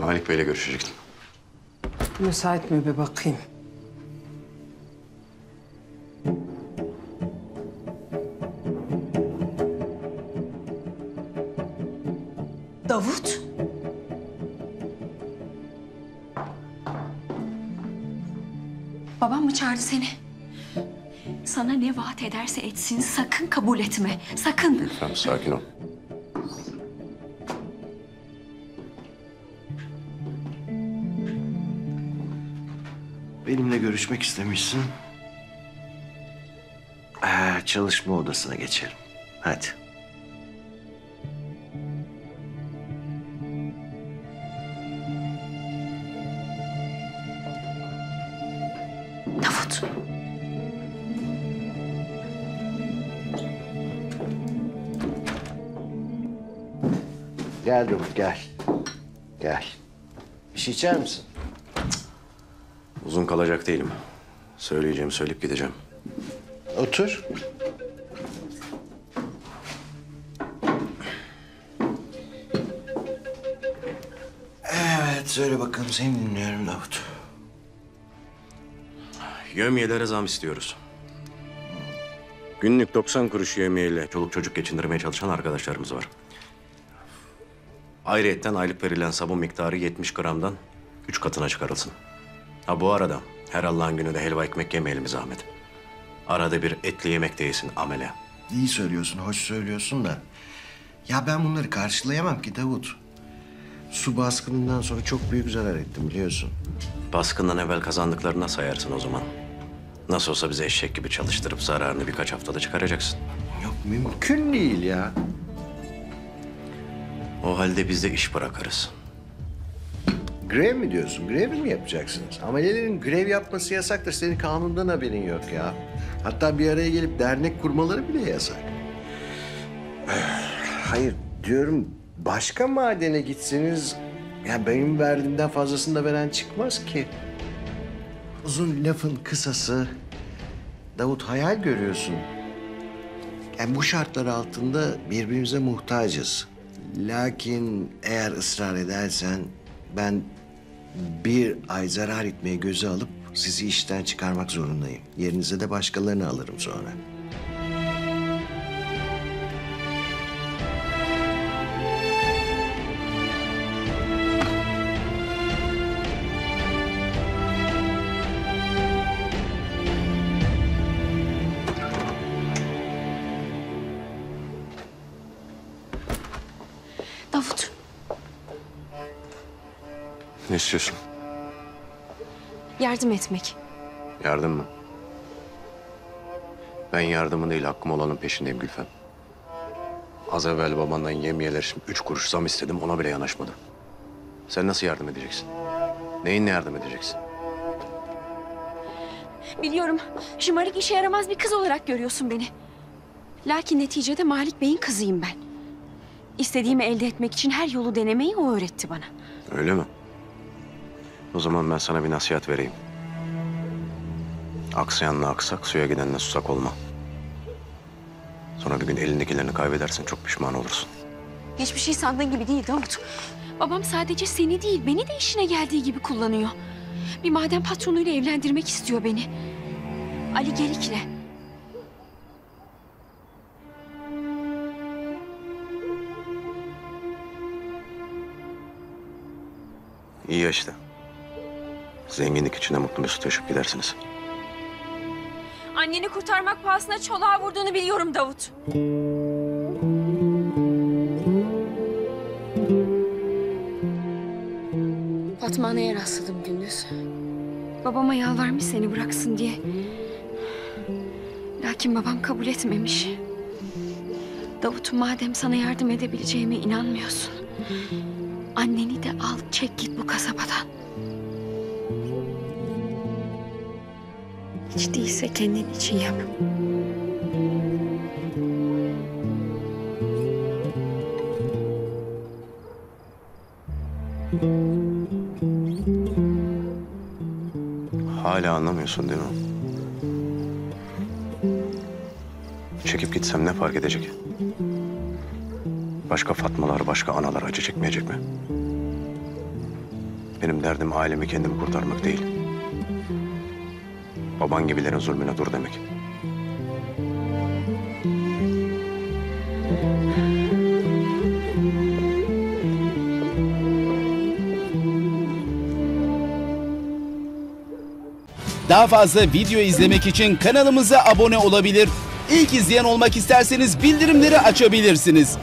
Malik Bey'le görüşecektim. Müsait mi bir bakayım? Davut. Babam mı çağırdı seni? Sana ne vaat ederse etsin sakın kabul etme. Sakın. Tamam sakin ol. Benimle görüşmek istemişsin. Ee, çalışma odasına geçelim. Hadi. Davut. Gel Davut gel. Gel. Bir şey içer misin? Uzun kalacak değilim. Söyleyeceğimi söyleyip gideceğim. Otur. Evet söyle bakalım seni dinliyorum Davut. Yövmiyelere zam istiyoruz. Günlük 90 kuruş yövmiyeyle çoluk çocuk geçindirmeye çalışan arkadaşlarımız var. Ayrıyetten aylık verilen sabun miktarı 70 gramdan 3 katına çıkarılsın. Ha bu arada her Allah'ın günü de helva ekmek yemeyelim zahmet. Arada bir etli yemek de yesin amele. İyi söylüyorsun, hoş söylüyorsun da. Ya ben bunları karşılayamam ki Davut. Su baskınından sonra çok büyük zarar ettim biliyorsun. Baskından evvel kazandıklarına sayarsın o zaman. Nasıl olsa bize eşek gibi çalıştırıp zararını birkaç haftada çıkaracaksın. Yok mümkün değil ya. O halde biz de iş bırakırız. Grev mi diyorsun? Grev mi yapacaksınız? Amelelerin grev yapması yasaktır. Senin kanundan haberin yok ya. Hatta bir araya gelip dernek kurmaları bile yasak. Hayır diyorum başka madene gitseniz ya benim verdiğimden fazlasını da veren çıkmaz ki. Uzun lafın kısası Davut hayal görüyorsun. Yani bu şartlar altında birbirimize muhtacız. Lakin eğer ısrar edersen ben bir ay zarar etmeye göze alıp sizi işten çıkarmak zorundayım. Yerinize de başkalarını alırım sonra. Davut. Ne istiyorsun? Yardım etmek. Yardım mı? Ben yardımın değil hakkım olanın peşindeyim Gülfem. Az evvel babandan yemiyeler için üç kuruş zam istedim ona bile yanaşmadı. Sen nasıl yardım edeceksin? Neyinle yardım edeceksin? Biliyorum şımarık işe yaramaz bir kız olarak görüyorsun beni. Lakin neticede Malik Bey'in kızıyım ben. İstediğimi elde etmek için her yolu denemeyi o öğretti bana. Öyle mi? O zaman ben sana bir nasihat vereyim. Aksayanla aksak, suya gidenle susak olma. Sonra bir gün elindekilerini kaybedersin, çok pişman olursun. Hiçbir şey sandığın gibi değil Davut. Babam sadece seni değil, beni de işine geldiği gibi kullanıyor. Bir maden patronuyla evlendirmek istiyor beni. Ali Gelik'le. İyi ya işte. Zenginlik içinde mutlu mesut yaşayıp gidersiniz. Anneni kurtarmak pahasına çoluğa vurduğunu biliyorum Davut. Fatma Ana'ya rastladım gündüz. Babama yalvarmış seni bıraksın diye. Lakin babam kabul etmemiş. Davut madem sana yardım edebileceğime inanmıyorsun. Anneni de al çek git bu kasabadan. Hiç değilse kendin için yap. Hala anlamıyorsun değil mi? Çekip gitsem ne fark edecek? Başka Fatmalar, başka analar acı çekmeyecek mi? Benim derdim ailemi kendimi kurtarmak değil. Baban gibilerin zulmüne dur demek. Daha fazla video izlemek için kanalımıza abone olabilir. İlk izleyen olmak isterseniz bildirimleri açabilirsiniz.